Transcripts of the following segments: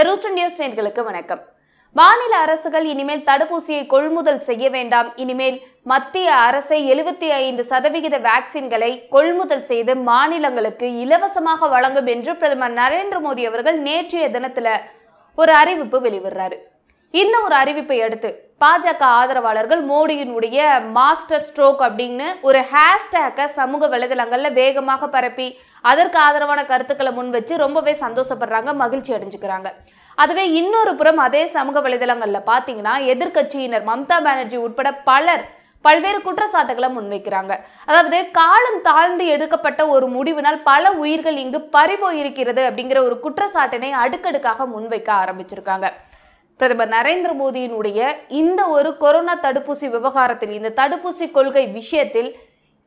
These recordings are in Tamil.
த ரூஸ்டர் நியூஸ் வணக்கம். மாநில அரசுகள் இனிமேல் தடுப்பூசியை கொள்முதல் செய்ய வேண்டாம். இனிமேல் மத்திய அரசை எழுபத்தி ஐந்து சதவிகித வேக்சின்களை கொள்முதல் செய்து மாநிலங்களுக்கு இலவசமாக வழங்கும் என்று பிரதமர் நரேந்திர மோடி அவர்கள் நேற்றைய தினத்துல ஒரு அறிவிப்பு வெளிவிடுறாரு இந்த ஒரு அறிவிப்பை அடுத்து பாஜக ஆதரவாளர்கள் மோடியினுடைய மாஸ்டர் ஸ்ட்ரோக் அப்படின்னு ஒரு ஹேஷ்டேக்கை சமூக வலைதளங்கள்ல வேகமாக பரப்பி அதற்கு ஆதரவான கருத்துக்களை முன் வச்சு ரொம்பவே சந்தோஷப்படுறாங்க மகிழ்ச்சி அடைஞ்சுக்கிறாங்க. அதுவே இன்னொரு புறம் அதே சமூக வலைதளங்களில் பார்த்தீங்கன்னா எதிர்க்கட்சியினர் மம்தா பானர்ஜி உட்பட பலர் பல்வேறு குற்றச்சாட்டுகளை முன்வைக்கிறாங்க அதாவது காலம் தாழ்ந்து எடுக்கப்பட்ட ஒரு முடிவினால் பல உயிர்கள் இங்கு பறிபோயிருக்கிறது அப்படிங்கிற ஒரு குற்றச்சாட்டினை அடுக்கடுக்காக முன்வைக்க ஆரம்பிச்சிருக்காங்க. பிரதமர் நரேந்திர மோடியினுடைய இந்த ஒரு கொரோனா தடுப்பூசி விவகாரத்தில் இந்த தடுப்பூசி கொள்கை விஷயத்தில்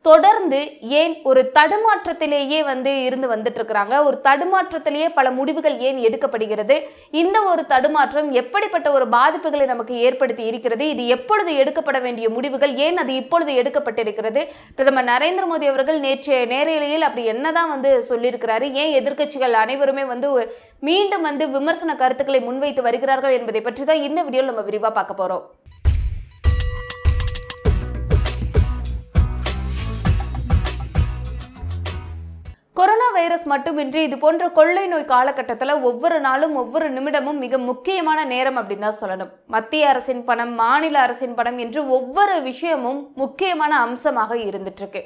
தொடர்ந்து ஏன் ஒரு தடுமாற்றத்திலேயே வந்து இருந்து வந்துட்டு இருக்கிறாங்க ஒரு தடுமாற்றத்திலேயே பல முடிவுகள் ஏன் எடுக்கப்படுகிறது? இந்த ஒரு தடுமாற்றம் எப்படிப்பட்ட ஒரு பாதிப்புகளை நமக்கு ஏற்படுத்தி இருக்கிறது? இது எப்பொழுது எடுக்கப்பட வேண்டிய முடிவுகள்? ஏன் அது இப்பொழுது எடுக்கப்பட்டிருக்கிறது? பிரதமர் நரேந்திர மோடி அவர்கள் நேற்றைய நேரலையில் அப்படி என்னதான் வந்து சொல்லியிருக்கிறாரு? ஏன் எதிர்க்கட்சிகள் அனைவருமே வந்து மீண்டும் வந்து விமர்சன கருத்துக்களை முன்வைத்து வருகிறார்கள் என்பதை பற்றி தான் இந்த வீடியோவில் நம்ம விரிவாக பார்க்க போகிறோம் வைரஸ் மட்டுமின்றி இது போன்ற கொள்ளை நோய் காலகட்டத்தில் ஒவ்வொரு நாளும் ஒவ்வொரு நிமிடமும் மிக முக்கியமான நேரம் அப்படின்னு தான் சொல்லணும். மத்திய அரசின் பணம் மாநில அரசின் பணம் என்று ஒவ்வொரு விஷயமும் முக்கியமான அம்சமாக இருந்துட்டு இருக்கு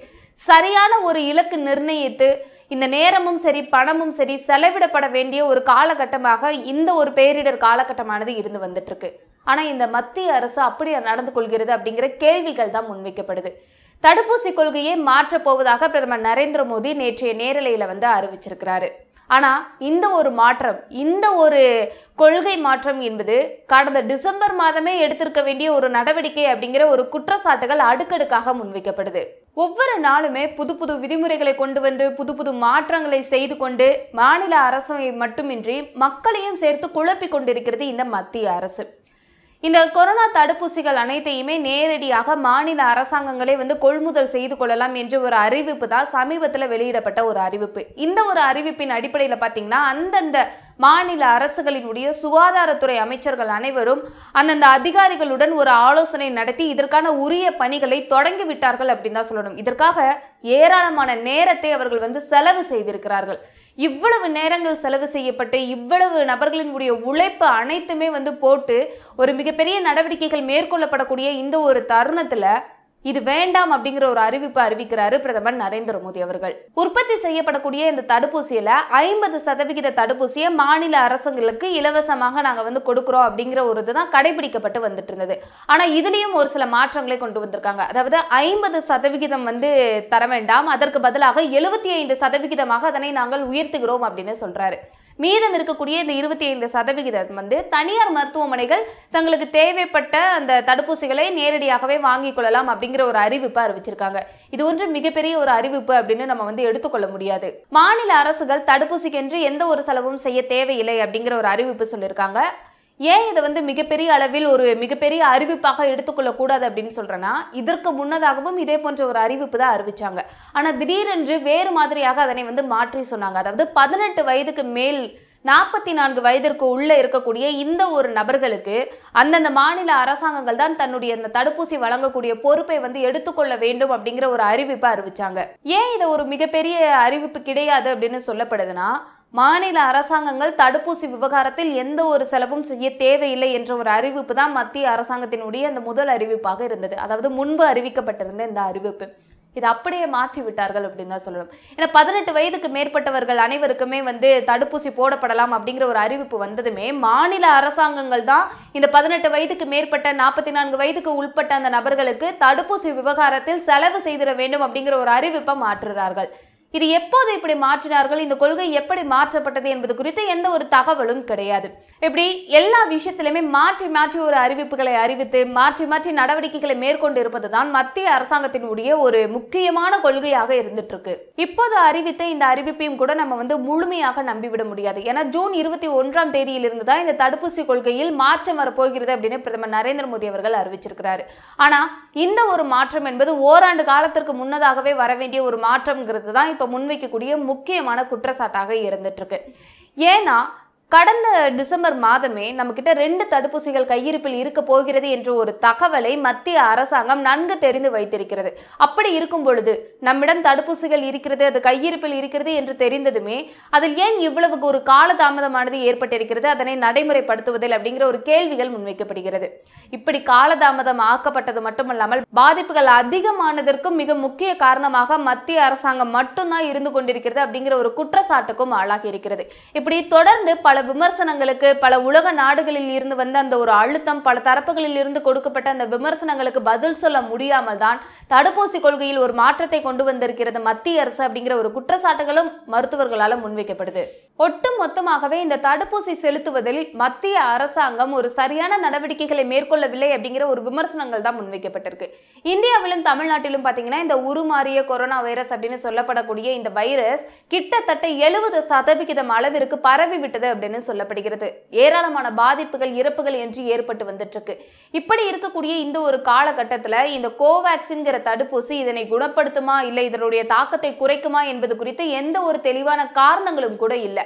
சரியான ஒரு இலக்கு நிர்ணயித்து இந்த நேரமும் சரி பணமும் சரி செலவிடப்பட வேண்டிய ஒரு காலகட்டமாக இந்த ஒரு பேரிடர் காலகட்டமானது இருந்து வந்துட்டு இருக்கு ஆனா இந்த மத்திய அரசு அப்படி நடந்து கொள்கிறது அப்படிங்கிற கேள்விகள் தான் முன்வைக்கப்படுது. தடுப்பூசி கொள்கையை மாற்றப் போவதாக பிரதமர் நரேந்திர மோடி நேற்றைய நேரலையில் வந்து அறிவிச்சிருக்கிறாரு. ஆனால் இந்த ஒரு மாற்றம் இந்த ஒரு கொள்கை மாற்றம் என்பது கடந்த டிசம்பர் மாதமே எடுத்திருக்க வேண்டிய ஒரு நடவடிக்கை அப்படிங்கிற ஒரு குற்றச்சாட்டுகள் அடுக்கடுக்காக முன்வைக்கப்படுது. ஒவ்வொரு நாளுமே புது புது விதிமுறைகளை கொண்டு வந்து புது புது மாற்றங்களை செய்து கொண்டு மாநில அரசை மட்டுமின்றி மக்களையும் சேர்த்து குழப்பிக் கொண்டிருக்கிறது இந்த மத்திய அரசு. இந்த கொரோனா தடுப்பூசிகள் அனைத்தையுமே நேரடியாக மாநில அரசாங்கங்களே வந்து கொள்முதல் செய்து கொள்ளலாம் என்ற ஒரு அறிவிப்பு தான் சமீபத்தில் வெளியிடப்பட்ட ஒரு அறிவிப்பு. இந்த ஒரு அறிவிப்பின் அடிப்படையில் பார்த்தீங்கன்னா அந்தந்த மாநில அரசுகளினுடைய சுகாதாரத்துறை அமைச்சர்கள் அனைவரும் அந்தந்த அதிகாரிகளுடன் ஒரு ஆலோசனை நடத்தி இதற்கான உரிய பணிகளை தொடங்கி விட்டார்கள் அப்படின்னு தான் சொல்லணும். இதற்காக ஏராளமான நேரத்தை அவர்கள் வந்து செலவு செய்திருக்கிறார்கள். இவ்வளவு நேரங்கள் செலவு செய்யப்பட்டு இவ்வளவு நபர்களினுடைய உழைப்பு அனைத்துமே வந்து போட்டு ஒரு மிகப்பெரிய நடவடிக்கைகள் மேற்கொள்ளப்படக்கூடிய இந்த ஒரு தருணத்தில் இது வேண்டாம் அப்படிங்கிற ஒரு அறிவிப்பு அறிவிக்கிறாரு பிரதமர் நரேந்திர மோடி அவர்கள். உற்பத்தி செய்யப்படக்கூடிய இந்த தடுப்பூசியில ஐம்பது சதவிகித தடுப்பூசியை மாநில அரசுங்களுக்கு இலவசமாக நாங்க வந்து கொடுக்குறோம் அப்படிங்கிற ஒரு இதுதான் கடைபிடிக்கப்பட்டு வந்துட்டு இருந்தது. ஆனா இதுலயும் ஒரு சில மாற்றங்களை கொண்டு வந்திருக்காங்க. அதாவது ஐம்பது சதவிகிதம் வந்து தர வேண்டாம். அதற்கு பதிலாக எழுபத்தி ஐந்து சதவிகிதமாக அதனை நாங்கள் உயர்த்துகிறோம் அப்படின்னு சொல்றாரு. மீதம் இருக்கக்கூடிய இந்த இருபத்தி ஐந்து சதவிகிதம் வந்து தனியார் மருத்துவமனைகள் தங்களுக்கு தேவைப்பட்ட அந்த தடுப்பூசிகளை நேரடியாகவே வாங்கிக் கொள்ளலாம் அப்படிங்கிற ஒரு அறிவிப்பு அறிவிச்சிருக்காங்க. இது ஒன்று மிகப்பெரிய ஒரு அறிவிப்பு அப்படின்னு நம்ம வந்து எடுத்துக்கொள்ள முடியாது. மாநில அரசுகள் தடுப்பூசிக்கென்று எந்த ஒரு செலவும் செய்ய தேவையில்லை அப்படிங்கிற ஒரு அறிவிப்பு சொல்லியிருக்காங்க ஏன் இதை வந்து மிகப்பெரிய அளவில் ஒரு மிகப்பெரிய அறிவிப்பாக எடுத்துக்கொள்ளக்கூடாது அப்படின்னு சொல்கிறேன்னா இதற்கு முன்னதாகவும் இதே போன்ற ஒரு அறிவிப்பு தான் அறிவிச்சாங்க. ஆனால் திடீரென்று வேறு மாதிரியாக அதனை வந்து மாற்றி சொன்னாங்க. அதாவது பதினெட்டு வயதுக்கு மேல் நாற்பத்தி நான்கு வயதிற்கு உள்ளே இருக்கக்கூடிய இந்த ஒரு நபர்களுக்கு அந்தந்த மாநில அரசாங்கங்கள் தான் தன்னுடைய அந்த தடுப்பூசி வழங்கக்கூடிய பொறுப்பை வந்து எடுத்துக்கொள்ள வேண்டும் அப்படிங்கிற ஒரு அறிவிப்பை அறிவிச்சாங்க. ஏன் இதை ஒரு மிகப்பெரிய அறிவிப்பு கிடையாது அப்படின்னு சொல்லப்படுதுன்னா மாநில அரசாங்கங்கள் தடுப்பூசி விவகாரத்தில் எந்த ஒரு செலவும் செய்ய தேவையில்லை என்ற ஒரு அறிவிப்பு தான் மத்திய அரசாங்கத்தினுடைய அந்த முதல் அறிவிப்பாக இருந்தது. அதாவது முன்பு அறிவிக்கப்பட்டிருந்த இந்த அறிவிப்பு. இதை அப்படியே மாற்றி விட்டார்கள் அப்படின்னு தான் சொல்லணும். ஏன்னா பதினெட்டு வயதுக்கு மேற்பட்டவர்கள் அனைவருக்குமே வந்து தடுப்பூசி போடப்படலாம் அப்படிங்கிற ஒரு அறிவிப்பு வந்ததுமே மாநில அரசாங்கங்கள் தான் இந்த பதினெட்டு வயதுக்கு மேற்பட்ட நாற்பத்தி நான்கு வயதுக்கு உட்பட்ட அந்த நபர்களுக்கு தடுப்பூசி விவகாரத்தில் செலவு செய்திட வேண்டும் அப்படிங்கிற ஒரு அறிவிப்பை மாற்றுகிறார்கள். இது எப்போது இப்படி மாற்றினார்கள்? இந்த கொள்கை எப்படி மாற்றப்பட்டது என்பது குறித்து எந்த ஒரு தகவலும் கிடையாது. இப்படி எல்லா விஷயத்திலுமே மாற்றி மாற்றி ஒரு அறிவிப்புகளை அறிவித்து மாற்றி மாற்றி நடவடிக்கைகளை மேற்கொண்டு இருப்பது தான் மத்திய அரசாங்கத்தினுடைய ஒரு முக்கியமான கொள்கையாக இருந்துட்டு இருக்கு இப்போது அறிவித்த இந்த அறிவிப்பையும் கூட நம்ம வந்து முழுமையாக நம்பிவிட முடியாது. ஏன்னா ஜூன் இருபத்தி ஒன்றாம் தேதியிலிருந்து தான் இந்த தடுப்பூசி கொள்கையில் மாற்றம் வரப்போகிறது அப்படின்னு பிரதமர் நரேந்திர மோடி அவர்கள் அறிவிச்சிருக்கிறாரு. ஆனா இந்த ஒரு மாற்றம் என்பது ஓராண்டு காலத்திற்கு முன்னதாகவே வர வேண்டிய ஒரு மாற்றம்ங்கிறது தான் இப்போ முன்வைக்கக்கூடிய முக்கியமான குற்றச்சாட்டாக இருந்துட்டு இருக்கு. ஏன்னா கடந்த டிசம்பர் மாதமே நம்மக்கிட்ட ரெண்டு தடுப்பூசிகள் கையிருப்பில் இருக்க போகிறது என்ற ஒரு தகவலை மத்திய அரசாங்கம் நன்கு தெரிந்து வைத்திருக்கிறது. அப்படி இருக்கும் பொழுது நம்மிடம் தடுப்பூசிகள் இருக்கிறது அது கையிருப்பில் இருக்கிறது என்று தெரிந்ததுமே அதில் ஏன் இவ்வளவு ஒரு காலதாமதமானது ஏற்பட்டிருக்கிறது அதனை நடைமுறைப்படுத்துவதில் அப்படிங்கிற ஒரு கேள்விகள் முன்வைக்கப்படுகிறது. இப்படி காலதாமதம் ஆக்கப்பட்டது மட்டுமல்லாமல் பாதிப்புகள் அதிகமானதற்கும் மிக முக்கிய காரணமாக மத்திய அரசாங்கம் மட்டும்தான் இருந்து கொண்டிருக்கிறது அப்படிங்கிற ஒரு குற்றச்சாட்டுக்கும் ஆளாகி இருக்கிறது. இப்படி தொடர்ந்து பல விமர்சனங்களுக்கு பல உலக நாடுகளில் இருந்து வந்த அந்த ஒரு அழுத்தம் பல தரப்புகளில் இருந்து கொடுக்கப்பட்ட அந்த விமர்சனங்களுக்கு பதில் சொல்ல முடியாமல் தான் தடுப்பூசி கொள்கையில் ஒரு மாற்றத்தை கொண்டு வந்திருக்கிறது மத்திய அரசு அப்படிங்கிற ஒரு குற்றச்சாட்டுகளும் மருத்துவர்களால் முன்வைக்கப்படுது. ஒட்டு மொத்தமாகவே இந்த தடுப்பூசி செலுத்துவதில் மத்திய அரசாங்கம் ஒரு சரியான நடவடிக்கைகளை மேற்கொள்ளவில்லை அப்படிங்கிற ஒரு விமர்சனங்கள் தான் முன்வைக்கப்பட்டிருக்கு. இந்தியாவிலும் தமிழ்நாட்டிலும் பார்த்தீங்கன்னா இந்த உருமாறிய கொரோனா வைரஸ் அப்படின்னு சொல்லப்படக்கூடிய இந்த வைரஸ் கிட்டத்தட்ட எழுபது சதவிகிதம் அளவிற்கு பரவி விட்டது அப்படின்னு சொல்லப்படுகிறது. ஏராளமான பாதிப்புகள் இறப்புகள் என்று ஏற்பட்டு வந்துட்டு இருக்கு இப்படி இருக்கக்கூடிய இந்த ஒரு காலகட்டத்தில் இந்த கோவேக்சின்கிற தடுப்பூசி இதனை குணப்படுத்துமா இல்லை இதனுடைய தாக்கத்தை குறைக்குமா என்பது குறித்து எந்த ஒரு தெளிவான காரணங்களும் கூட இல்லை.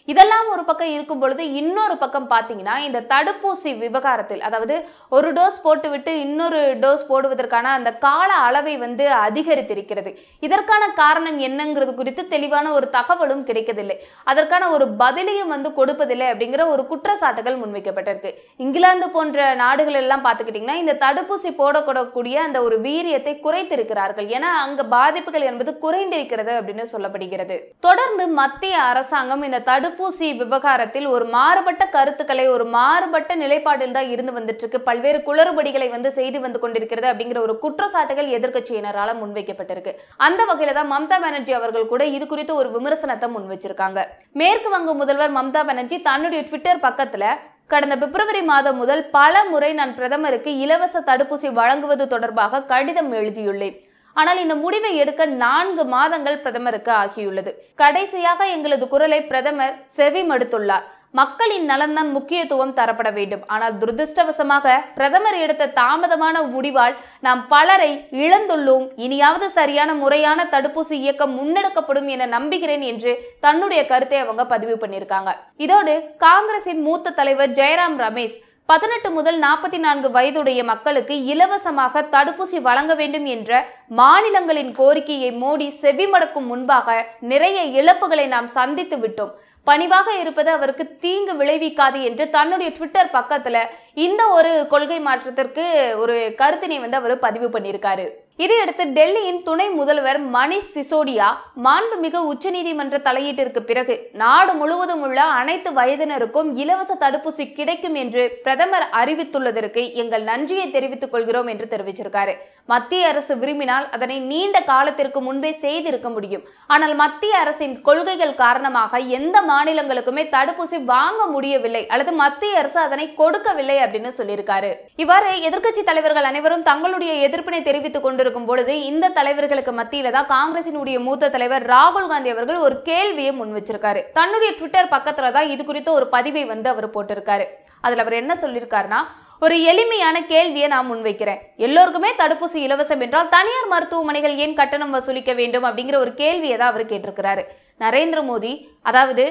இதெல்லாம் ஒரு பக்கம் இருக்கும் பொழுது இன்னொரு பக்கம் பார்த்தீங்கன்னா இந்த தடுப்பூசி விவகாரத்தில் அதாவது ஒரு டோஸ் போட்டுவிட்டு இன்னொரு டோஸ் போடுவதற்கான அந்த கால அளவை வந்து அதிகரித்திருக்கிறது. இதற்கான காரணம் என்னங்கிறது குறித்து தெளிவான ஒரு தகவலும் கிடைக்கவில்லை. அதற்கான ஒரு பதிலையும் வந்து கொடுப்பதில்லை அப்படிங்கிற ஒரு குற்றச்சாட்டுகள் முன்வைக்கப்பட்டிருக்கு. இங்கிலாந்து போன்ற நாடுகள் எல்லாம் பார்த்துக்கிட்டிங்கன்னா இந்த தடுப்பூசி போடக்கூடக்கூடிய அந்த ஒரு வீரியத்தை குறைத்திருக்கிறார்கள். ஏன்னா அங்க பாதிப்புகள் என்பது குறைந்திருக்கிறது அப்படின்னு சொல்லப்படுகிறது. தொடர்ந்து மத்திய அரசாங்கம் இந்த தடுப்பு தடுப்பூசி விவகாரத்தில் ஒரு மாறுபட்ட கருத்துக்களை ஒரு மாறுபட்ட நிலைப்பாட்டில் தான் இருந்து வந்துட்டு இருக்கு பல்வேறு குளறுபடிகளை வந்து செய்து வந்து கொண்டிருக்கிறது அப்படிங்கிற ஒரு குற்றச்சாட்டுகள் எதிர்க்கட்சியினரால முன்வைக்கப்பட்டிருக்கு. அந்த வகையில தான் மம்தா பானர்ஜி அவர்கள் கூட இது குறித்து ஒரு விமர்சனத்தை முன் வச்சிருக்காங்க மேற்கு வங்க முதல்வர் மம்தா பானர்ஜி தன்னுடைய ட்விட்டர் பக்கத்துல கடந்த பிப்ரவரி மாதம் முதல் பல முறை நான் பிரதமருக்கு இலவச தடுப்பூசி வழங்குவது தொடர்பாக கடிதம் எழுதியுள்ளேன். ஆனால் இந்த முடிவை எடுக்க நான்கு மாதங்கள் பிரதமருக்கு ஆகியுள்ளது. கடைசியாக எங்களது குரலை பிரதமர் செவி மடுத்துள்ளார். மக்களின் நலன்தான் முக்கியத்துவம் தரப்பட வேண்டும். ஆனால் துரதிருஷ்டவசமாக பிரதமர் எடுத்த தாமதமான முடிவால் நாம் பலரை இழந்துள்ளோம். இனியாவது சரியான முறையான தடுப்பூசி இயக்கம் முன்னெடுக்கப்படும் என நம்புகிறேன் என்று தன்னுடைய கருத்தை அவங்க பதிவு பண்ணியிருக்காங்க. இதோடு காங்கிரசின் மூத்த தலைவர் ஜெயராம் ரமேஷ் பதினெட்டு முதல் நாற்பத்தி நான்கு வயதுடைய மக்களுக்கு இலவசமாக தடுப்பூசி வழங்க வேண்டும் என்ற மாநிலங்களின் கோரிக்கையை மோடி செவிமடக்கும் முன்பாக நிறைய இழப்புகளை நாம் சந்தித்து விட்டோம். பணிவாக இருப்பது அவருக்கு தீங்கு விளைவிக்காது என்று தன்னுடைய ட்விட்டர் பக்கத்துல இந்த ஒரு கொள்கை மாற்றத்திற்கு ஒரு கருத்தினை வந்து அவர் பதிவு பண்ணியிருக்காரு. இதையடுத்து டெல்லியின் துணை முதல்வர் மணிஷ் சிசோடியா மாண்புமிகு உச்சநீதிமன்ற தலையீட்டிற்கு பிறகு நாடு முழுவதும் உள்ள அனைத்து வயதினருக்கும் இலவச தடுப்பூசி கிடைக்கும் என்று பிரதமர் அறிவித்துள்ளதற்கு எங்கள் நன்றியை தெரிவித்துக் கொள்கிறோம் என்று தெரிவிச்சிருக்காரு. மத்திய அரசு விரும்பினால் அதனை நீண்ட காலத்திற்கு முன்பே செய்திருக்க முடியும். ஆனால் மத்திய அரசின் கொள்கைகள் காரணமாக எந்த மாநிலங்களுக்குமே தடுப்பூசி வாங்க முடியவில்லை. அல்லது மத்திய அரசு அதனை கொடுக்கவில்லை அப்படின்னு சொல்லியிருக்காரு. இவ்வாறு எதிர்க்கட்சி தலைவர்கள் அனைவரும் தங்களுடைய எதிர்ப்பினை தெரிவித்துக் கொண்டிருக்கும் பொழுது இந்த தலைவர்களுக்கு மத்தியில தான் காங்கிரசினுடைய மூத்த தலைவர் ராகுல் காந்தி அவர்கள் ஒரு கேள்வியை முன் வச்சிருக்காரு. தன்னுடைய ட்விட்டர் பக்கத்துல தான் இது குறித்த ஒரு பதிவை வந்து அவர் போட்டிருக்காரு. அதுல அவர் என்ன சொல்லியிருக்காருன்னா ஒரு எளிமையான கேள்வியை நான் முன்வைக்கிறேன். எல்லோருக்குமே தடுப்பூசி இலவசம் என்றால் தனியார் மருத்துவமனைகள் ஏன் கட்டணம் வசூலிக்க வேண்டும் அப்படிங்கிற ஒரு கேள்வியை தான் அவர் கேட்டிருக்கிறாரு. நரேந்திர மோடி அதாவது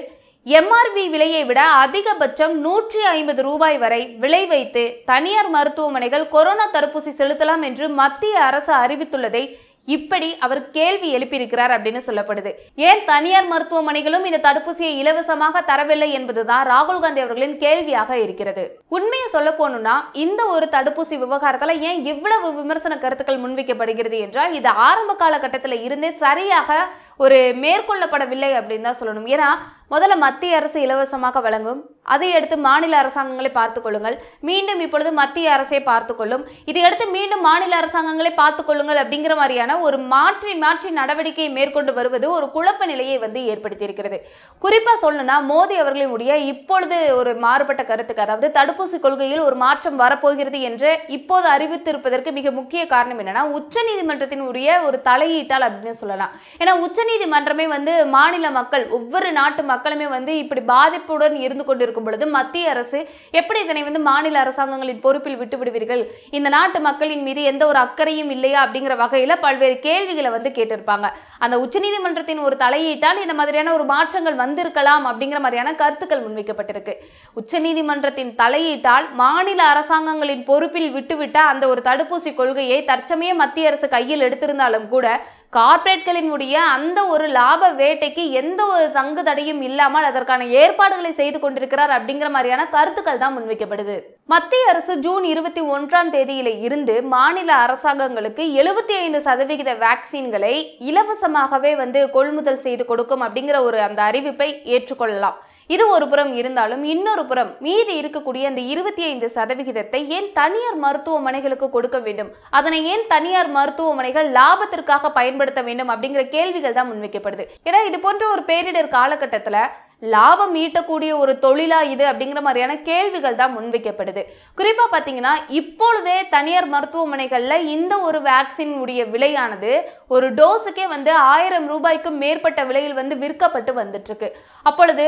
எம்ஆர்பி விலையை விட அதிகபட்சம் நூற்றி ஐம்பது ரூபாய் வரை விலை வைத்து தனியார் மருத்துவமனைகள் கொரோனா தடுப்பூசி செலுத்தலாம் என்று மத்திய அரசு அறிவித்துள்ளதை இப்படி அவர் கேள்வி எழுப்பியிருக்கிறார் அப்படின்னு சொல்லப்படுது. ஏன் தனியார் மருத்துவமனைகளும் இந்த தடுப்பூசியை இலவசமாக தரவில்லை என்பதுதான் ராகுல் காந்தி அவர்களின் கேள்வியாக இருக்கிறது. உண்மையை சொல்ல போகணும்னா இந்த ஒரு தடுப்பூசி விவகாரத்துல ஏன் இவ்வளவு விமர்சன கருத்துக்கள் முன்வைக்கப்படுகிறது என்றால் இது ஆரம்ப காலகட்டத்தில் இருந்தே சரியாக ஒரு மேற்கொள்ளப்படவில்லை அப்படின்னு தான் சொல்லணும். ஏன்னா முதல்ல மத்திய அரசு இலவசமாக வழங்கும். அதை அடுத்து மாநில அரசாங்கங்களை பார்த்துக்கொள்ளுங்கள் மீண்டும் இப்பொழுது மத்திய அரசை பார்த்துக்கொள்ளும் இதையடுத்து மீண்டும் மாநில அரசாங்கங்களை பார்த்துக்கொள்ளுங்கள் அப்படிங்கிற மாதிரியான ஒரு மாற்றி மாற்றி நடவடிக்கையை மேற்கொண்டு வருவது ஒரு குழப்ப நிலையை வந்து ஏற்படுத்தியிருக்கிறது. குறிப்பாக சொல்லணும்னா மோடி அவர்களினுடைய இப்பொழுது ஒரு மாறுபட்ட கருத்துக்கு அதாவது தடுப்பூசி கொள்கையில் ஒரு மாற்றம் வரப்போகிறது என்று இப்போது அறிவித்திருப்பதற்கு மிக முக்கிய காரணம் என்னன்னா உச்சநீதிமன்றத்தினுடைய ஒரு தலையீட்டால் அப்படின்னு சொல்லலாம். ஏன்னா உச்ச உச்சநீதிமன்றமே வந்து மாநில மக்கள் ஒவ்வொரு நாட்டு மக்களுமே வந்து இப்படி பாதிப்புடன் இருந்து கொண்டிருக்கும் பொழுது மத்திய அரசு எப்படி இதனை வந்து மாநில அரசாங்கங்களின் பொறுப்பில் விட்டு விடுவீர்கள்? இந்த நாட்டு மக்களின் மீது எந்த ஒரு அக்கறையும் இல்லையா? அப்படிங்கிற வகையில் பல்வேறு கேள்விகளை வந்து கேட்டிருப்பாங்க. அந்த உச்சநீதிமன்றத்தின் ஒரு தலையீட்டால் இந்த மாதிரியான ஒரு மாற்றங்கள் வந்திருக்கலாம் அப்படிங்கிற மாதிரியான கருத்துக்கள் முன்வைக்கப்பட்டிருக்கு. உச்சநீதிமன்றத்தின் தலையீட்டால் மாநில அரசாங்கங்களின் பொறுப்பில் விட்டுவிட்ட அந்த ஒரு தடுப்பூசி கொள்கையை தற்சமய மத்திய அரசு கையில் எடுத்திருந்தாலும் கூட கார்ப்பரேட்களினுடைய அந்த ஒரு லாப வேட்டைக்கு எந்த ஒரு தங்கு தடையும் இல்லாமல் அதற்கான ஏற்பாடுகளை செய்து கொண்டிருக்கிறார் அப்படிங்கிற மாதிரியான கருத்துக்கள் தான் முன்வைக்கப்படுது. மத்திய அரசு ஜூன் இருபத்தி ஒன்றாம் தேதியில இருந்து மாநில அரசாங்கங்களுக்கு எழுபத்தி ஐந்து சதவிகித வேக்சின்களை இலவசமாகவே வந்து கொள்முதல் செய்து கொடுக்கும் அப்படிங்கிற ஒரு அந்த அறிவிப்பை ஏற்றுக்கொள்ளலாம். இது ஒரு புறம் இருந்தாலும் இன்னொரு புறம் மீதி இருக்கக்கூடிய அந்த இருபத்தி ஐந்து சதவிகிதத்தை ஏன் தனியார் மருத்துவமனைகளுக்கு கொடுக்க வேண்டும்? அதனை ஏன் தனியார் மருத்துவமனைகள் லாபத்திற்காக பயன்படுத்த வேண்டும் அப்படிங்கிற கேள்விகள் தான் முன்வைக்கப்படுது. ஏன்னா இது போன்ற ஒரு பேரிடர் காலகட்டத்தில் லாபம் ஈட்டக்கூடிய ஒரு தொழிலா இது அப்படிங்கிற மாதிரியான கேள்விகள் தான் முன்வைக்கப்படுது. குறிப்பா பாத்தீங்கன்னா இப்பொழுதே தனியார் மருத்துவமனைகள்ல இந்த ஒரு வேக்சின் உடைய விலையானது ஒரு டோஸுக்கே வந்து ஆயிரம் ரூபாய்க்கும் மேற்பட்ட விலையில் வந்து விற்கப்பட்டு வந்துட்டு இருக்கு அப்பொழுது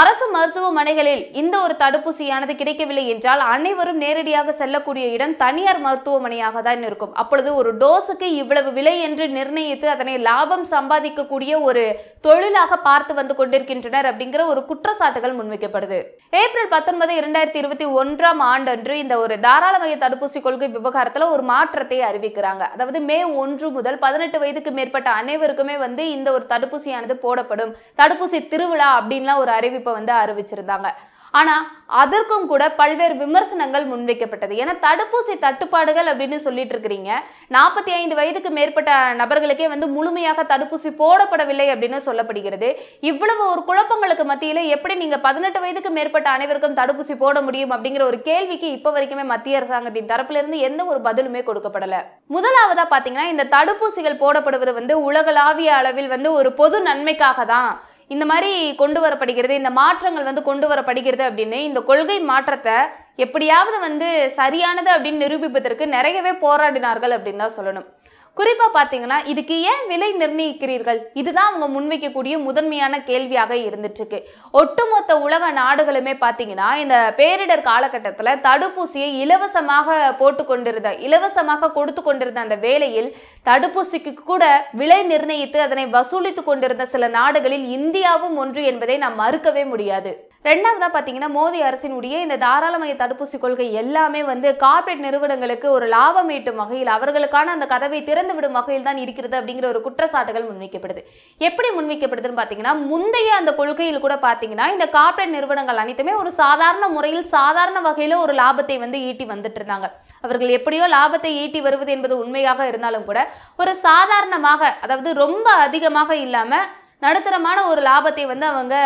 அரசு மருத்துவமனைகளில் இந்த ஒரு தடுப்பூசியானது கிடைக்கவில்லை என்றால் அனைவரும் நேரடியாக செல்லக்கூடிய இடம் தனியார் மருத்துவமனையாக தான் இருக்கும். அப்பொழுது ஒரு டோஸுக்கு இவ்வளவு விலை என்று நிர்ணயித்து அதனை லாபம் சம்பாதிக்கக்கூடிய ஒரு தொழிலாக பார்த்து வந்து கொண்டிருக்கின்றனர் அப்படிங்கிற ஒரு குற்றச்சாட்டுகள் முன்வைக்கப்படுது. ஏப்ரல் பத்தொன்பது இரண்டாயிரத்தி இருபத்தி ஒன்றாம் ஆண்டன்று இந்த ஒரு தாராளமய தடுப்பூசி கொள்கை விவகாரத்தில் ஒரு மாற்றத்தை அறிவிக்கிறாங்க. அதாவது மே ஒன்று முதல் பதினெட்டு வயதுக்கு மேற்பட்ட அனைவருக்குமே வந்து இந்த ஒரு தடுப்பூசியானது போடப்படும். தடுப்பூசி திருவிழா அப்படின்லாம் ஒரு அறிவிப்பை வந்து அறிவிச்சிருந்தாங்க. ஆனா அதற்கும் கூட பல்வேறு விமர்சனங்கள் முன்வைக்கப்பட்டது. ஏன்னா தடுப்பூசி தட்டுப்பாடுகள் அப்படின்னு சொல்லிட்டு இருக்கிறீங்க நாற்பத்தி ஐந்து வயதுக்கு மேற்பட்ட நபர்களுக்கே வந்து முழுமையாக தடுப்பூசி போடப்படவில்லை அப்படின்னு சொல்லப்படுகிறது. இவ்வளவு ஒரு குழப்பங்களுக்கு மத்தியில எப்படி நீங்க பதினெட்டு வயதுக்கு மேற்பட்ட அனைவருக்கும் தடுப்பூசி போட முடியும் அப்படிங்கிற ஒரு கேள்விக்கு இப்ப வரைக்குமே மத்திய அரசாங்கத்தின் தரப்புல இருந்து எந்த ஒரு பதிலுமே கொடுக்கப்படல. முதலாவதா பாத்தீங்கன்னா இந்த தடுப்பூசிகள் போடப்படுவது வந்து உலகளாவிய அளவில் வந்து ஒரு பொது நன்மைக்காக தான் இந்த மாதிரி கொண்டு வரப்படுகிறது இந்த மாற்றங்கள் வந்து கொண்டு வரப்படுகிறது அப்படின்னு இந்த கொள்கை மாற்றத்தை எப்படியாவது வந்து சரியானது அப்படின்னு நிரூபிப்பதற்கு நிறையவே போராடினார்கள் அப்படின்னு தான் சொல்லணும். குறிப்பாக பார்த்தீங்கன்னா இதுக்கு ஏன் விலை நிர்ணயிக்கிறீர்கள்? இதுதான் அவங்க முன்வைக்கக்கூடிய முதன்மையான கேள்வியாக இருந்துட்டுருக்கு. ஒட்டுமொத்த உலக நாடுகளுமே பார்த்தீங்கன்னா இந்த பேரிடர் காலகட்டத்தில் தடுப்பூசியை இலவசமாக போட்டு கொண்டிருந்த இலவசமாக கொடுத்து கொண்டிருந்த அந்த வேளையில் தடுப்பூசிக்கு கூட விலை நிர்ணயித்து அதனை வசூலித்து கொண்டிருந்த சில நாடுகளில் இந்தியாவும் ஒன்று என்பதை நாம் மறுக்கவே முடியாது. ரெண்டாவதாக பார்த்தீங்கன்னா மோடி அரசினுடைய இந்த தாராளமய தடுப்பூசி கொள்கை எல்லாமே வந்து கார்ப்பரேட் நிறுவனங்களுக்கு ஒரு லாபம் ஈட்டும் வகையில் அவர்களுக்கான அந்த கதவை திறந்து விடும் வகையில் தான் இருக்கிறது அப்படிங்கிற ஒரு குற்றச்சாட்டுகள் முன்வைக்கப்படுது. எப்படி முன்வைக்கப்படுதுன்னு பார்த்தீங்கன்னா முந்தைய அந்த கொள்கையில் கூட பார்த்தீங்கன்னா இந்த கார்ப்பரேட் நிறுவனங்கள் அனைத்துமே ஒரு சாதாரண முறையில் சாதாரண வகையில் ஒரு லாபத்தை வந்து ஈட்டி வந்துட்டு இருந்தாங்க. அவர்கள் எப்படியோ லாபத்தை ஈட்டி வருவது என்பது உண்மையாக இருந்தாலும் கூட ஒரு சாதாரணமாக அதாவது ரொம்ப அதிகமாக இல்லாமல் நடுத்தரமான ஒரு லாபத்தை வந்து அவங்க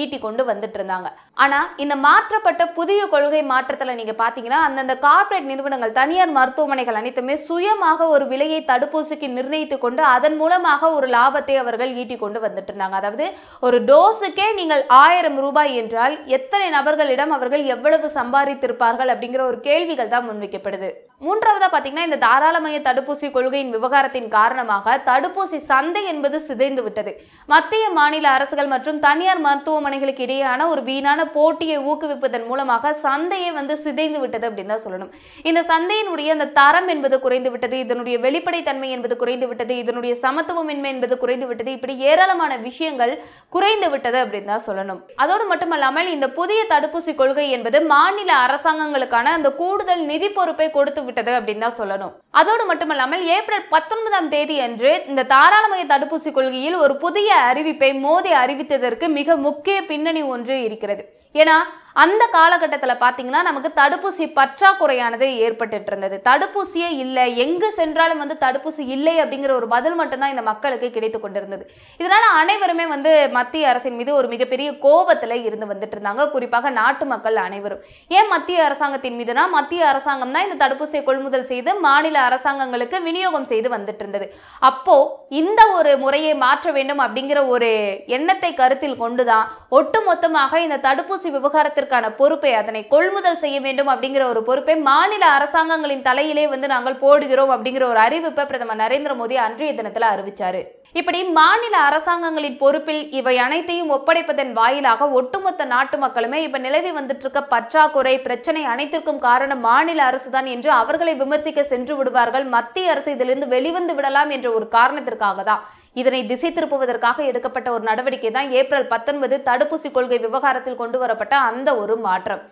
ஈட்டி கொண்டு வந்துட்டு இருந்தாங்க. ஆனா இந்த மாற்றப்பட்ட புதிய கொள்கை மாற்றத்துல நீங்க பாத்தீங்கன்னா அந்தந்த கார்ப்பரேட் நிறுவனங்கள் தனியார் மருத்துவமனைகள் அனைத்துமே சுயமாக ஒரு விலையை தடுப்பூசிக்கு நிர்ணயித்து கொண்டு அதன் மூலமாக ஒரு லாபத்தை அவர்கள் ஈட்டி கொண்டு வந்துட்டு இருந்தாங்க. அதாவது ஒரு டோஸுக்கே நீங்கள் ஆயிரம் ரூபாய் என்றால் எத்தனை நபர்களிடம் அவர்கள் எவ்வளவு சம்பாதித்திருப்பார்கள் அப்படிங்கிற ஒரு கேள்விகள் தான் முன்வைக்கப்படுது. மூன்றாவதாக பார்த்தீங்கன்னா இந்த தாராளமய தடுப்பூசி கொள்கையின் விவகாரத்தின் காரணமாக தடுப்பூசி சந்தை என்பது சிதைந்து விட்டது. மத்திய மாநில அரசுகள் மற்றும் தனியார் மருத்துவமனைகளுக்கு இடையேயான ஒரு வீணான போட்டியை ஊக்குவிப்பதன் மூலமாக சந்தையை வந்து சிதைந்து விட்டது அப்படின்னு தான் சொல்லணும். இந்த சந்தையினுடைய அந்த தரம் என்பது குறைந்து விட்டது இதனுடைய வெளிப்படைத்தன்மை என்பது குறைந்து விட்டது இதனுடைய சமத்துவமின்மை என்பது குறைந்து விட்டது இப்படி ஏராளமான விஷயங்கள் குறைந்து விட்டது அப்படின்னு தான் சொல்லணும். அதோடு மட்டுமல்லாமல் இந்த புதிய தடுப்பூசி கொள்கை என்பது மாநில அரசாங்கங்களுக்கான அந்த கூடுதல் நிதி பொறுப்பை கொடுத்து விட்டது அப்படின்னு தான் சொல்லணும். அதோடு மட்டுமல்லாமல் ஏப்ரல் பத்தொன்பதாம் தேதி அன்று இந்த தாராளமய தடுப்பூசி கொள்கையில் ஒரு புதிய அறிவிப்பை மோடி அறிவித்ததற்கு மிக முக்கிய பின்னணி ஒன்று இருக்கிறது. ஏன்னா அந்த காலகட்டத்தில் பார்த்தீங்கன்னா நமக்கு தடுப்பூசி பற்றாக்குறையானது ஏற்பட்டுட்டு இருந்தது தடுப்பூசியே இல்லை. எங்கு சென்றாலும் வந்து தடுப்பூசி இல்லை அப்படிங்கிற ஒரு பதில் மட்டும்தான் இந்த மக்களுக்கு கிடைத்து கொண்டிருந்தது. இதனால அனைவருமே வந்து மத்திய அரசின் மீது ஒரு மிகப்பெரிய கோபத்தில் இருந்து வந்துட்டு இருந்தாங்க குறிப்பாக நாட்டு மக்கள் அனைவரும். ஏன் மத்திய அரசாங்கத்தின் மீதுனா மத்திய அரசாங்கம் தான் இந்த தடுப்பூசியை கொள்முதல் செய்து மாநில அரசாங்கங்களுக்கு விநியோகம் செய்து வந்துட்டு இருந்தது அப்போ இந்த ஒரு முறையை மாற்ற வேண்டும் அப்படிங்கிற ஒரு எண்ணத்தை கருத்தில் கொண்டுதான் ஒட்டுமொத்தமாக இந்த தடுப்பூசி விவகாரத்தில் விநியோகத்திற்கான பொறுப்பை அதனை கொள்முதல் செய்ய வேண்டும் அப்படிங்கிற ஒரு பொறுப்பை மாநில அரசாங்கங்களின் தலையிலே வந்து நாங்கள் போடுகிறோம் அப்படிங்கிற ஒரு அறிவிப்பை பிரதமர் நரேந்திர மோடி அன்றைய தினத்தில் அறிவிச்சாரு. இப்படி மாநில அரசாங்கங்களின் பொறுப்பில் இவை அனைத்தையும் ஒப்படைப்பதன் வாயிலாக ஒட்டுமொத்த நாட்டு மக்களுமே இப்ப நிலவி வந்துட்டு இருக்க பற்றாக்குறை பிரச்சனை அனைத்திற்கும் காரணம் மாநில அரசுதான் என்று அவர்களை விமர்சிக்க சென்று விடுவார்கள். மத்திய அரசு இதிலிருந்து வெளிவந்து விடலாம் என்ற ஒரு காரணத்திற்காக தான் இதனை திசை திருப்புவதற்காக எடுக்கப்பட்ட ஒரு நடவடிக்கை தான் ஏப்ரல் பத்தொன்பது தடுப்பூசி கொள்கை விவகாரத்தில் கொண்டு வரப்பட்ட அந்த ஒரு மாற்றம்.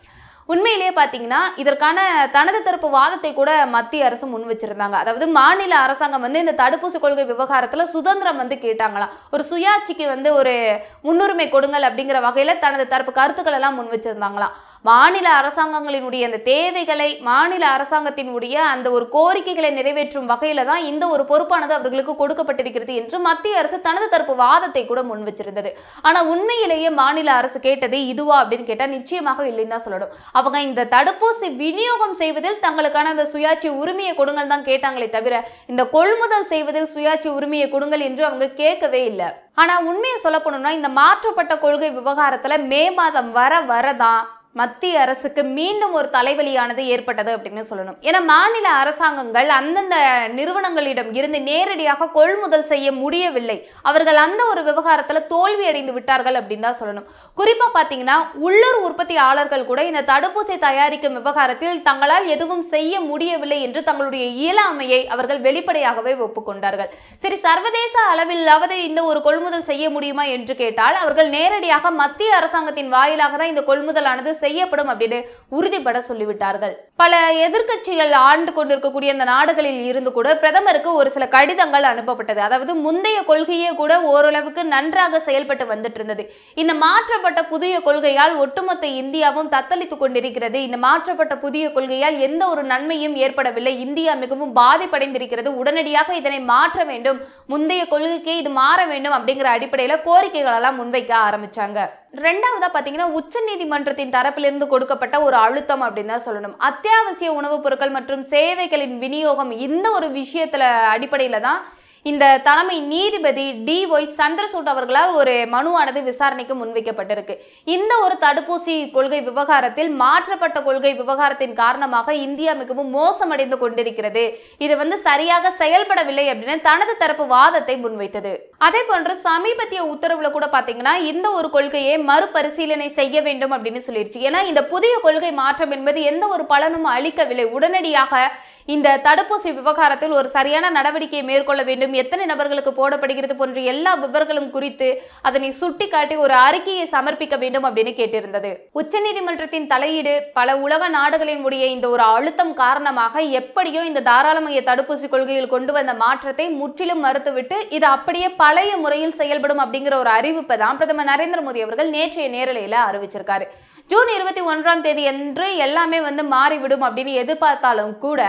உண்மையிலேயே பார்த்தீங்கன்னா இதற்கான தனது தரப்பு வாதத்தை கூட மத்திய அரசு முன் வச்சிருந்தாங்க. அதாவது மாநில அரசாங்கம் வந்து இந்த தடுப்பூசி கொள்கை விவகாரத்தில் சுதந்திரம் வந்து கேட்டாங்களாம். ஒரு சுயாட்சிக்கு வந்து ஒரு முன்னுரிமை கொடுங்கள் அப்படிங்கிற வகையில் தனது தரப்பு கருத்துக்கள் எல்லாம் முன் வச்சிருந்தாங்களாம். மாநில அரசாங்கங்களினுடைய அந்த தேவைகளை மாநில அரசாங்கத்தினுடைய அந்த ஒரு கோரிக்கைகளை நிறைவேற்றும் வகையில தான் இந்த ஒரு பொறுப்பானது அவர்களுக்கு கொடுக்கப்பட்டிருக்கிறது என்று மத்திய அரசு தனது தரப்பு வாதத்தை கூட முன் வச்சிருந்தது. ஆனா உண்மையிலேயே மாநில அரசு கேட்டது இதுவா அப்படின்னு கேட்டா நிச்சயமாக இல்லைன்னு தான் சொல்லணும். அவங்க இந்த தடுப்பூசி விநியோகம் செய்வதில் தங்களுக்கான அந்த சுயாட்சி உரிமையை கொடுங்கள் தான் கேட்டாங்களே தவிர இந்த கொள்முதல் செய்வதில் சுயாட்சி உரிமையை கொடுங்கள் என்று அவங்க கேட்கவே இல்லை. ஆனா உண்மையை சொல்ல போனோம்னா இந்த மாற்றப்பட்ட கொள்கை விவகாரத்துல மே மாதம் வர வரதான் மத்திய அரசுக்கு மீண்டும் ஒரு தலைவலியானது ஏற்பட்டது அப்படின்னு சொல்லணும். ஏன்னா மாநில அரசாங்கங்கள் அந்தந்த நிறுவனங்களிடம் இருந்து நேரடியாக கொள்முதல் செய்ய முடியவில்லை. அவர்கள் அந்த ஒரு விவகாரத்தில் தோல்வி அடைந்து விட்டார்கள் அப்படின்னு தான் சொல்லணும். குறிப்பாக பார்த்தீங்கன்னா உள்ளூர் உற்பத்தியாளர்கள் கூட இந்த தடுப்பூசி தயாரிக்கும் விவகாரத்தில் தங்களால் எதுவும் செய்ய முடியவில்லை என்று தங்களுடைய இயலாமையை அவர்கள் வெளிப்படையாகவே ஒப்புக்கொண்டார்கள். சரி சர்வதேச அளவிலாவது இந்த ஒரு கொள்முதல் செய்ய முடியுமா என்று கேட்டால் அவர்கள் நேரடியாக மத்திய அரசாங்கத்தின் வாயிலாக தான் இந்த கொள்முதலானது செய்யப்படும் அப்படின்னு உறுதிபட சொல்லிவிட்டார்கள். பல எதிர்க்கட்சிகள் ஆண்டு கொண்டிருக்கக்கூடிய அந்த நாடுகளில் இருந்து கூட பிரதமருக்கு ஒரு சில கடிதங்கள் அனுப்பப்பட்டது. அதாவது முந்தைய கொள்கையே கூட ஓரளவுக்கு நன்றாக செயல்பட்டு வந்துட்டு இருந்தது இந்த மாற்றப்பட்ட புதிய கொள்கையால் ஒட்டுமொத்த இந்தியாவும் தத்தளித்துக் கொண்டிருக்கிறது. இந்த மாற்றப்பட்ட புதிய கொள்கையால் எந்த ஒரு நன்மையும் ஏற்படவில்லை. இந்தியா மிகவும் பாதிப்படைந்திருக்கிறது. உடனடியாக இதனை மாற்ற வேண்டும். முந்தைய கொள்கைக்கே இது மாற வேண்டும் அப்படிங்கிற அடிப்படையில கோரிக்கைகள் எல்லாம் முன்வைக்க ஆரம்பிச்சாங்க. ரெண்டாவதா பாத்தீங்கன்னா உச்ச நீதிமன்றத்தின் தரப்பிலிருந்து கொடுக்கப்பட்ட ஒரு அழுத்தம் அப்படின்னு தான் சொல்லணும். அத்தியாவசிய உணவுப் பொருட்கள் மற்றும் சேவைகளின் விநியோகம் இந்த ஒரு விஷயத்துல அடிப்படையில தான் இந்த தலைமை நீதிபதி டி ஒய் சந்திரசூட் அவர்களால் ஒரு மனுவானது விசாரணைக்கு முன்வைக்கப்பட்டிருக்கு. இந்த ஒரு தடுப்பூசி கொள்கை விவகாரத்தில் மாற்றப்பட்ட கொள்கை விவகாரத்தின் காரணமாக இந்தியா மிகவும் மோசமடைந்து கொண்டிருக்கிறது. இது வந்து சரியாக செயல்படவில்லை அப்படின்னு தனது தரப்பு வாதத்தை முன்வைத்தது. அதே போன்று சமீபத்திய உத்தரவுல கூட பாத்தீங்கன்னா இந்த ஒரு கொள்கையை மறுபரிசீலனை செய்ய வேண்டும் அப்படின்னு சொல்லிருச்சு. ஏன்னா இந்த புதிய கொள்கை மாற்றம் என்பது எந்த ஒரு பலனும் அளிக்கவில்லை. உடனடியாக இந்த தடுப்பூசி விவகாரத்தில் ஒரு சரியான நடவடிக்கையை மேற்கொள்ள வேண்டும். எத்தனை நபர்களுக்கு போடப்படுகிறது போன்ற எல்லா விவரங்களும் குறித்து அதனை சுட்டிக்காட்டி ஒரு அறிக்கையை சமர்ப்பிக்க வேண்டும் அப்படின்னு கேட்டிருந்தது. உச்சநீதிமன்றத்தின் தலையீடு பல உலக நாடுகளின் உடைய இந்த ஒரு அழுத்தம் காரணமாக எப்படியோ இந்த தாராளமய தடுப்பூசி கொள்கையில் கொண்டு வந்த மாற்றத்தை முற்றிலும் மறுத்துவிட்டு இது அப்படியே பழைய முறையில் செயல்படும் அப்படிங்கிற ஒரு அறிவிப்பை தான் பிரதமர் நரேந்திர மோடி அவர்கள் நேற்றைய நேரலையில அறிவிச்சிருக்காரு. ஜூன் இருபத்தி ஒன்றாம் தேதி என்று எல்லாமே வந்து மாறிவிடும் அப்படின்னு எதிர்பார்த்தாலும் கூட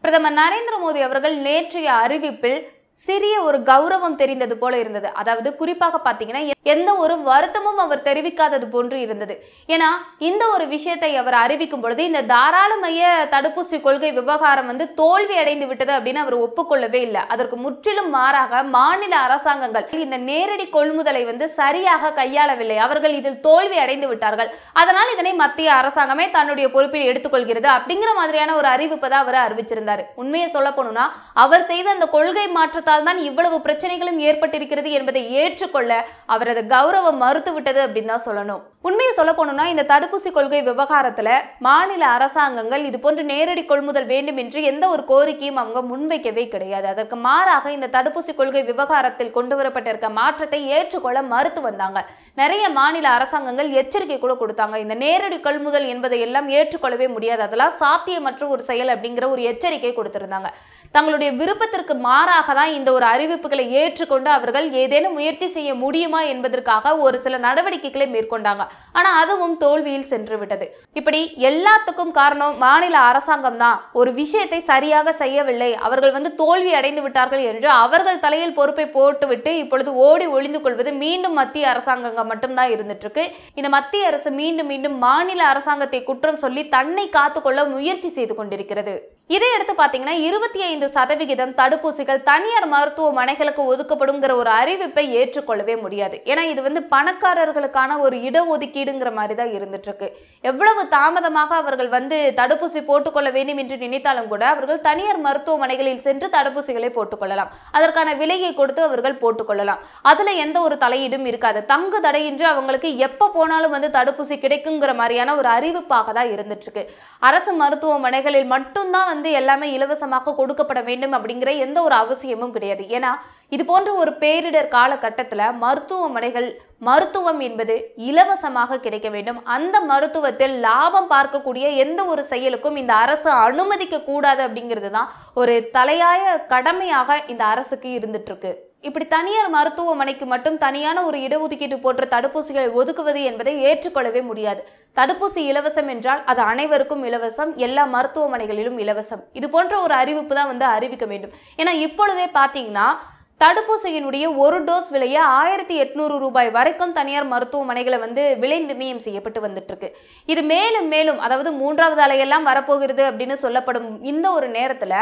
பிரதமர் நரேந்திர மோடி அவர்கள் நேற்றைய அறிவிப்பில் சிறிய ஒரு கௌரவம் தெரிந்தது போல இருந்தது. அதாவது குறிப்பாக பார்த்தீங்கன்னா எந்த ஒரு வருத்தமும் அவர் தெரிவிக்காதது போன்று இருந்தது. ஏன்னா இந்த ஒரு விஷயத்தை அவர் அறிவிக்கும் பொழுது இந்த தாராளமய தடுப்பூசி கொள்கை விவகாரம் வந்து தோல்வி அடைந்து விட்டது அப்படின்னு அவர் ஒப்புக்கொள்ளவே இல்லை. அதற்கு முற்றிலும் மாறாக மாநில அரசாங்கங்கள் இந்த நேரடி கொள்முதலை வந்து சரியாக கையாளவில்லை. அவர்கள் இதில் தோல்வி அடைந்து விட்டார்கள். அதனால் இதனை மத்திய அரசாங்கமே தன்னுடைய பொறுப்பில் எடுத்துக்கொள்கிறது அப்படிங்கிற மாதிரியான ஒரு அறிவிப்பை தான் அவர் அறிவிச்சிருந்தார். உண்மையை சொல்ல போனோம்னா அவர் செய்த அந்த கொள்கை மாற்ற காரணத்தால் தான் இவ்வளவு பிரச்சனைகளும் ஏற்பட்டிருக்கிறது என்பதை ஏற்றுக்கொள்ள அவரது கௌரவம் மறுத்து விட்டது அப்படின்னு தான் சொல்லணும். உண்மையை சொல்ல போனோம்னா இந்த தடுப்பூசி கொள்கை விவகாரத்துல மாநில அரசாங்கங்கள் இது போன்ற நேரடி கொள்முதல் வேண்டும் என்று எந்த ஒரு கோரிக்கையும் அவங்க முன்வைக்கவே கிடையாது. அதற்கு மாறாக இந்த தடுப்பூசி கொள்கை விவகாரத்தில் கொண்டு வரப்பட்டிருக்க மாற்றத்தை ஏற்றுக்கொள்ள மறுத்து வந்தாங்க. நிறைய மாநில அரசாங்கங்கள் எச்சரிக்கை கூட கொடுத்தாங்க. இந்த நேரடி கொள்முதல் என்பதை எல்லாம் ஏற்றுக்கொள்ளவே முடியாது. அதெல்லாம் சாத்தியமற்ற ஒரு செயல் அப்படிங்கிற ஒரு எச்சரிக்கை கொடுத்திருந்தாங்க. தங்களுடைய விருப்பத்திற்கு மாறாக தான் இந்த ஒரு அறிவிப்புகளை ஏற்றுக்கொண்டு அவர்கள் ஏதேனும் முயற்சி செய்ய முடியுமா என்பதற்காக ஒரு சில நடவடிக்கைகளை மேற்கொண்டாங்க. ஆனா அதுவும் தோல்வியில் சென்று விட்டது இப்படி எல்லாத்துக்கும் காரணம் மாநில அரசாங்கம் தான். ஒரு விஷயத்தை சரியாக செய்யவில்லை. அவர்கள் வந்து தோல்வி அடைந்து விட்டார்கள் என்று அவர்கள் தலையில் பொறுப்பை போட்டுவிட்டு இப்பொழுது ஓடி ஒளிந்து கொள்வது மீண்டும் மத்திய அரசாங்கம் மட்டும்தான் இருந்துட்டு இருக்கு இந்த மத்திய அரசு மீண்டும் மீண்டும் மாநில அரசாங்கத்தை குற்றம் சொல்லி தன்னை காத்துக்கொள்ள முயற்சி செய்து கொண்டிருக்கிறது. இதை எடுத்து பார்த்தீங்கன்னா இருபத்தி ஐந்து சதவிகிதம் தடுப்பூசிகள் தனியார் மருத்துவமனைகளுக்கு ஒதுக்கப்படுங்கிற ஒரு அறிவிப்பை ஏற்றுக்கொள்ளவே முடியாது. ஏன்னா இது வந்து பணக்காரர்களுக்கான ஒரு இடஒதுக்கீடுங்கிற மாதிரி தான் இருந்துட்டு இருக்கு எவ்வளவு தாமதமாக அவர்கள் வந்து தடுப்பூசி போட்டுக்கொள்ள வேண்டும் என்று நினைத்தாலும் கூட அவர்கள் தனியார் மருத்துவமனைகளில் சென்று தடுப்பூசிகளை போட்டுக்கொள்ளலாம். அதற்கான விலையை கொடுத்து அவர்கள் போட்டுக்கொள்ளலாம். அதுல எந்த ஒரு தலையீடும் இருக்காது. தங்கு தடையின்றி அவங்களுக்கு எப்ப போனாலும் வந்து தடுப்பூசி கிடைக்குங்கிற மாதிரியான ஒரு அறிவிப்பாக தான் இருந்துட்டு இருக்கு அரசு மருத்துவமனைகளில் மட்டும்தான் வந்து எல்லாமே இலவசமாக கொடுக்கப்பட வேண்டும் அப்படிங்கிற எந்த ஒரு அவசியமும் கிடையாது. ஏன்னா இது போன்ற ஒரு பேரிடர் காலகட்டத்தில் மருத்துவமனைகள் மருத்துவம் என்பது இலவசமாக கிடைக்க வேண்டும். அந்த மருத்துவத்தில் லாபம் பார்க்கக்கூடிய எந்த ஒரு செயலுக்கும் இந்த அரசு அனுமதிக்க கூடாது அப்படிங்கிறது தான் ஒரு தலையாய கடமையாக இந்த அரசுக்கு இருந்துட்டு இருக்கு இப்படி தனியார் மருத்துவமனைக்கு மட்டும் தனியான ஒரு இடஒதுக்கீடு போன்ற தடுப்பூசிகளை ஒதுக்குவது என்பதை ஏற்றுக்கொள்ளவே முடியாது. தடுப்பூசி இலவசம் என்றால் அது அனைவருக்கும் இலவசம் எல்லா மருத்துவமனைகளிலும் இலவசம். இது போன்ற ஒரு அறிவிப்பு தான் வந்து அறிவிக்க வேண்டும். ஏன்னா இப்பொழுதே பார்த்தீங்கன்னா தடுப்பூசியினுடைய ஒரு டோஸ் விலையை ஆயிரத்தி எட்நூறு ரூபாய் வரைக்கும் தனியார் மருத்துவமனைகளை வந்து விலை நிர்ணயம் செய்யப்பட்டு வந்துட்டு இருக்கு இது மேலும் மேலும் அதாவது மூன்றாவது அலையெல்லாம் வரப்போகிறது அப்படின்னு சொல்லப்படும் இந்த ஒரு நேரத்தில்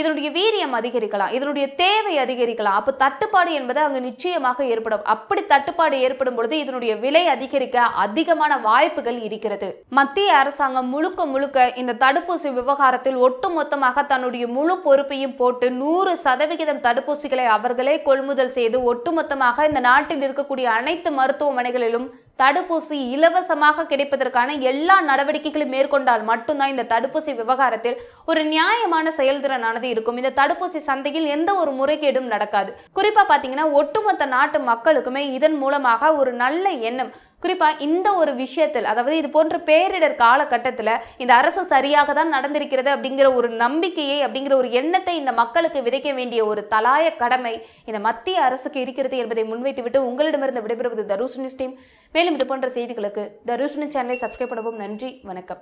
இதனுடைய வீரியம் அதிகரிக்கலாம் இதனுடைய தேவை அதிகரிக்கலாம். அப்போ தட்டுப்பாடு என்பது அங்கு நிச்சயமாக ஏற்படும். அப்படி தட்டுப்பாடு ஏற்படும் பொழுது இதனுடைய விலை அதிகரிக்க அதிகமான வாய்ப்புகள் இருக்கிறது. மத்திய அரசாங்கம் முழுக்க முழுக்க இந்த தடுப்பூசி விவகாரத்தில் ஒட்டுமொத்தமாக தன்னுடைய முழு பொறுப்பையும் போட்டு நூறு சதவிகிதம் தடுப்பூசிகளை அவர்களே கொள்முதல் செய்து ஒட்டுமொத்தமாக இந்த நாட்டில் இருக்கக்கூடிய அனைத்து மருத்துவமனைகளிலும் தடுப்பூசி இலவசமாக கிடைப்பதற்கான எல்லா நடவடிக்கைகளும் மேற்கொண்டால் மட்டும்தான் இந்த தடுப்பூசி விவகாரத்தில் ஒரு நியாயமான செயல்திறனானது இருக்கும். இந்த தடுப்பூசி சந்தையில் எந்த ஒரு முறைகேடும் நடக்காது. குறிப்பா பாத்தீங்கன்னா ஒட்டுமொத்த நாட்டு மக்களுக்குமே இதன் மூலமாக ஒரு நல்ல எண்ணம். குறிப்பாக இந்த ஒரு விஷயத்தில் அதாவது இது போன்ற பேரிடர் காலகட்டத்தில் இந்த அரசு சரியாக தான் நடந்திருக்கிறது அப்படிங்கிற ஒரு நம்பிக்கையை அப்படிங்கிற ஒரு எண்ணத்தை இந்த மக்களுக்கு விதைக்க வேண்டிய ஒரு தலாய கடமை இந்த மத்திய அரசுக்கு இருக்கிறது என்பதை முன்வைத்துவிட்டு உங்களிடமிருந்து விடைபெறுவது தருஷ் நியூஸ் டீம். மேலும் இது போன்ற செய்திகளுக்கு தருஷ் நியூஸ் சேனலை சப்ஸ்கிரைப் பண்ணவும் நன்றி வணக்கம்